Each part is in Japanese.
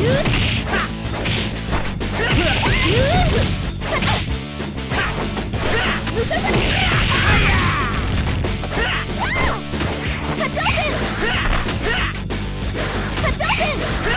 Cut off him!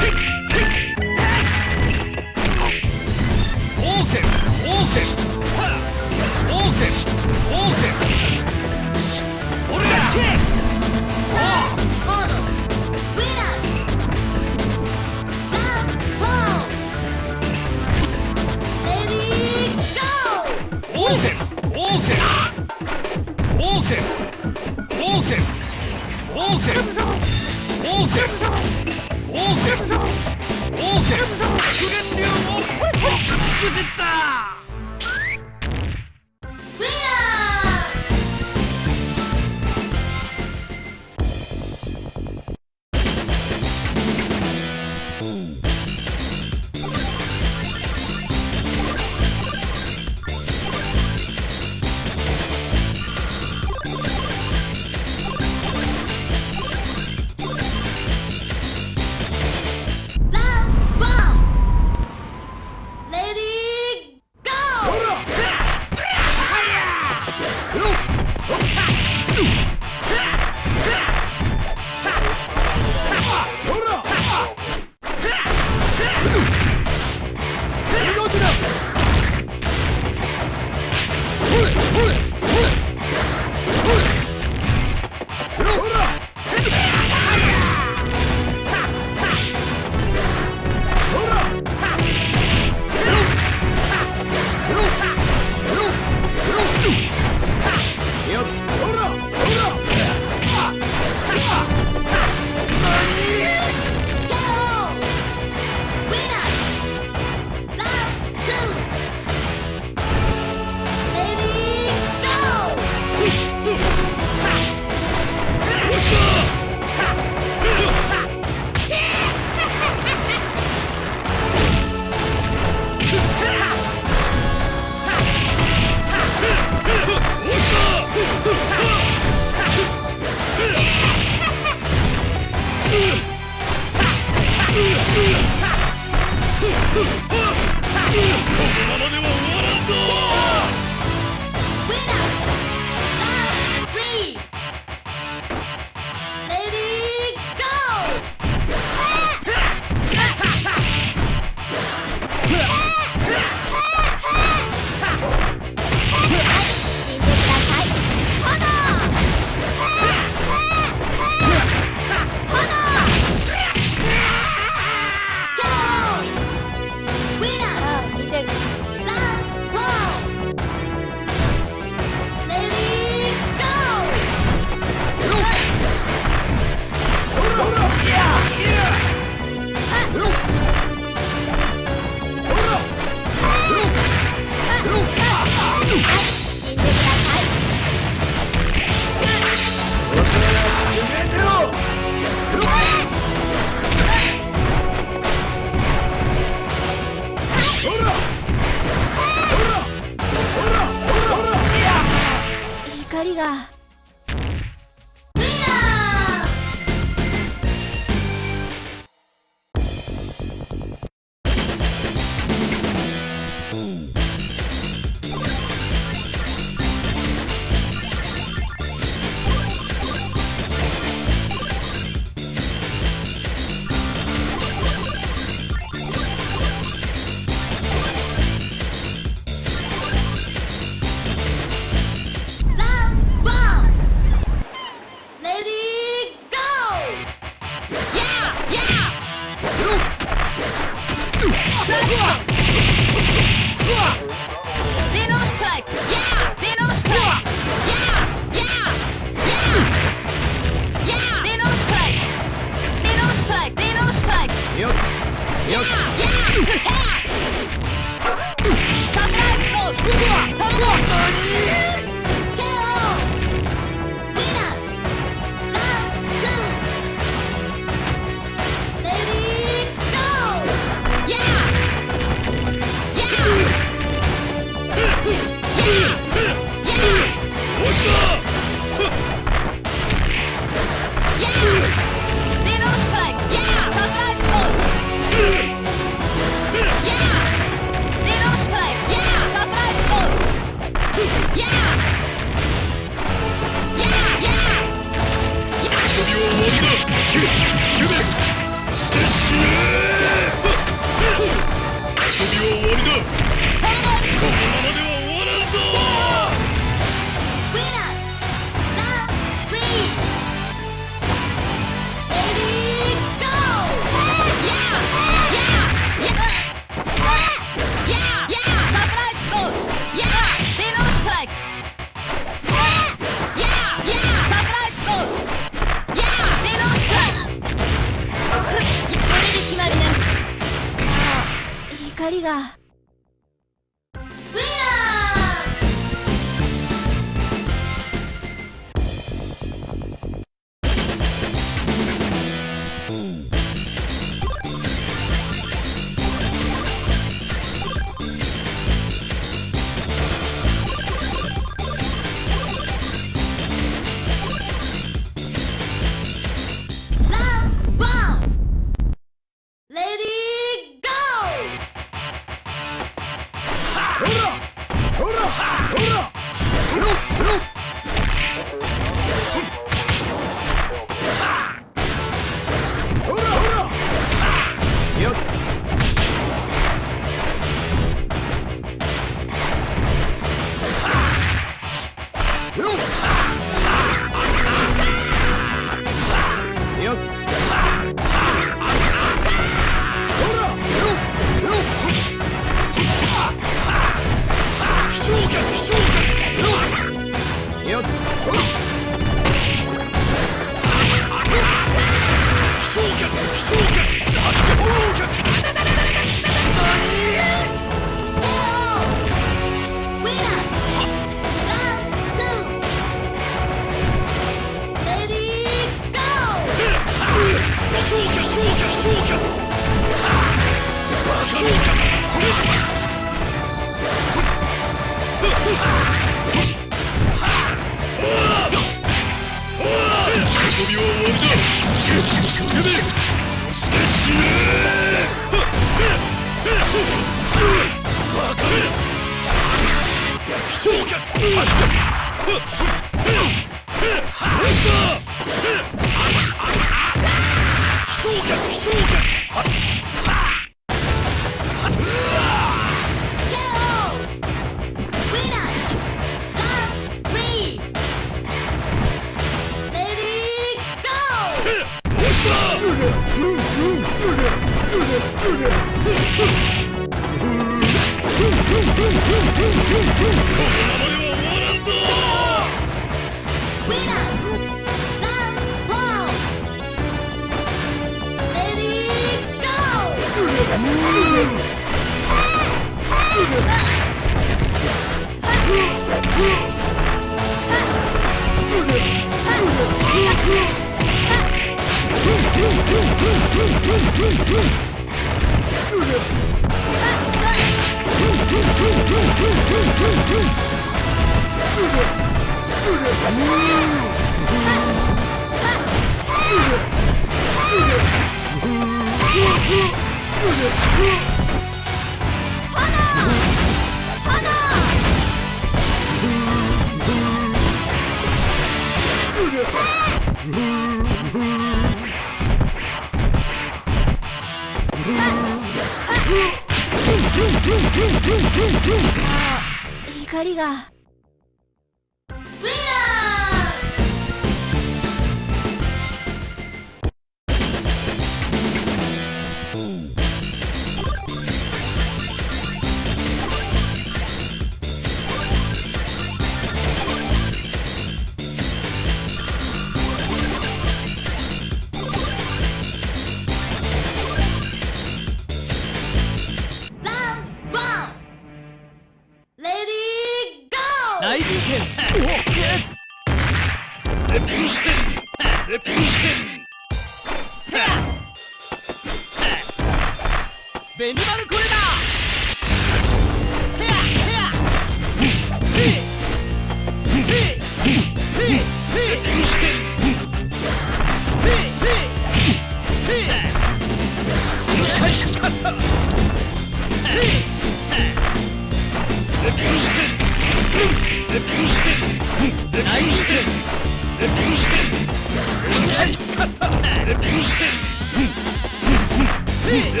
Hey!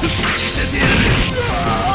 ¡Se tiene!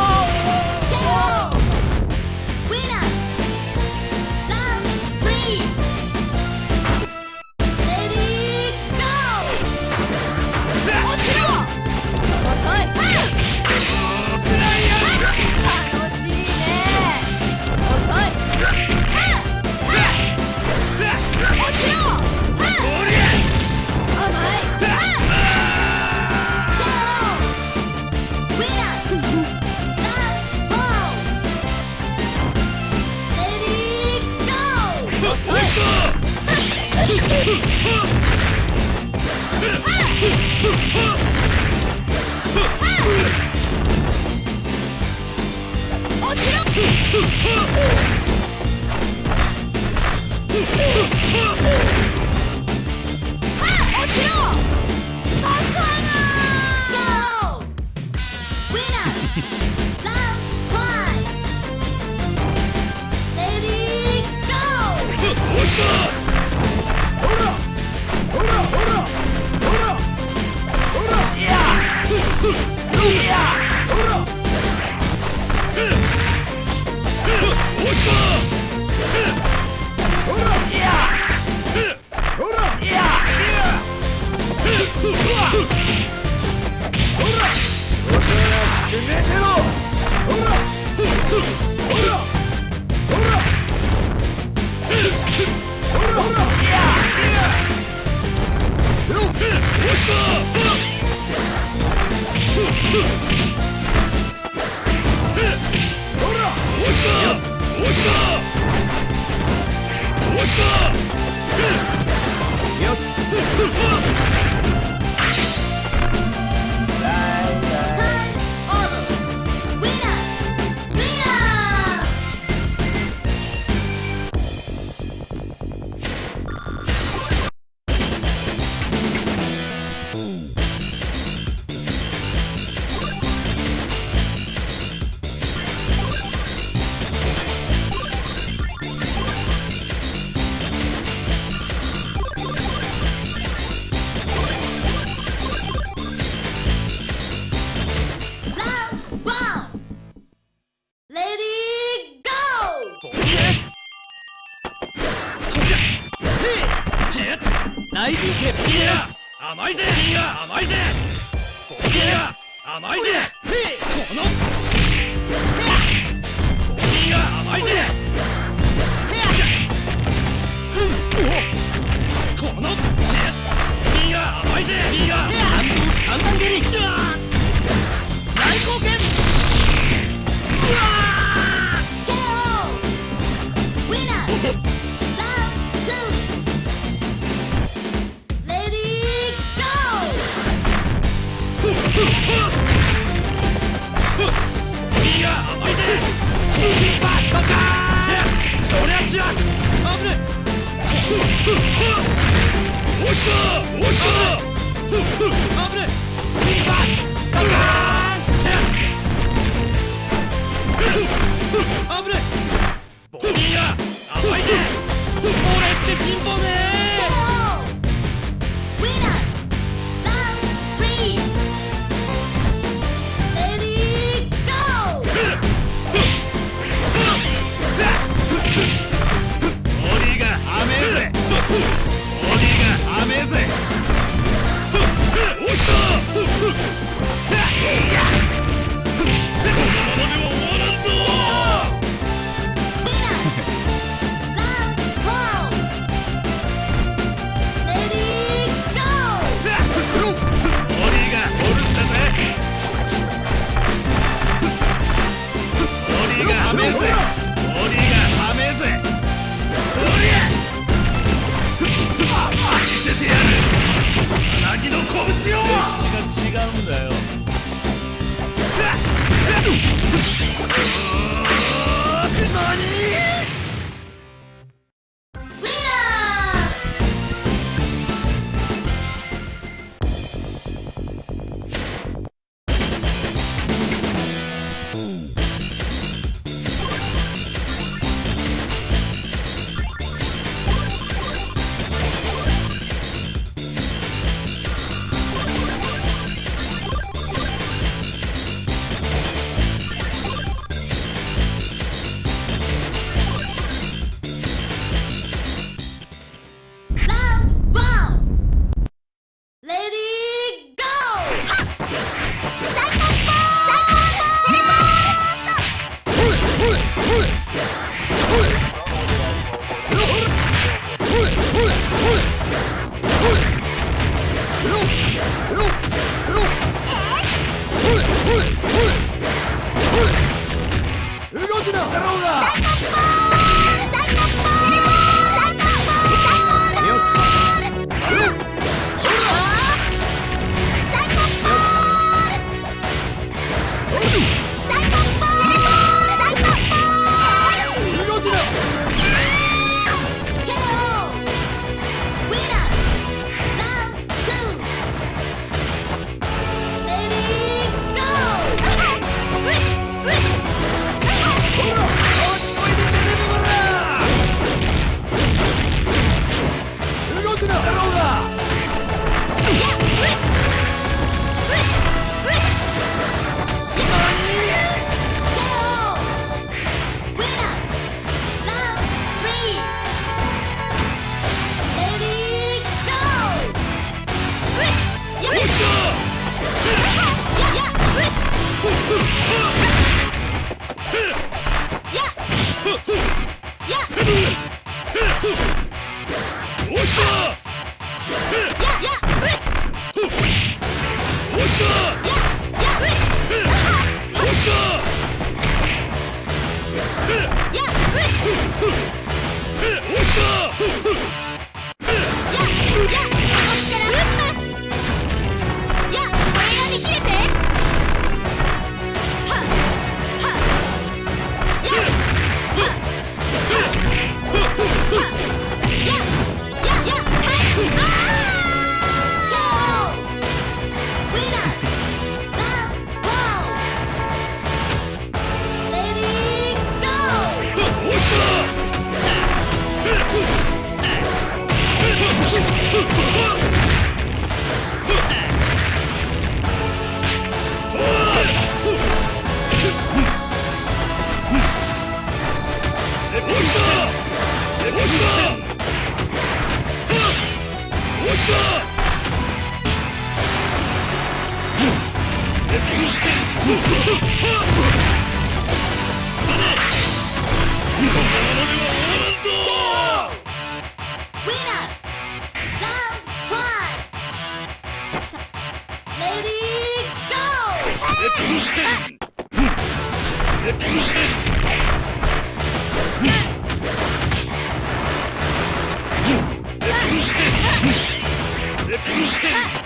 ないでいけいや甘いぜ。いや甘いぜ。ボや甘いぜ。このや甘いぜ。このいや甘いぜ。いや蹴り大貢献おっ。しゃおっ。しゃ危ねえ Ah!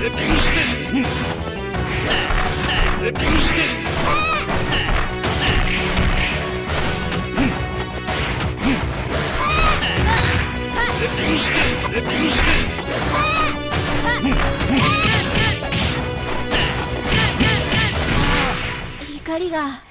光が。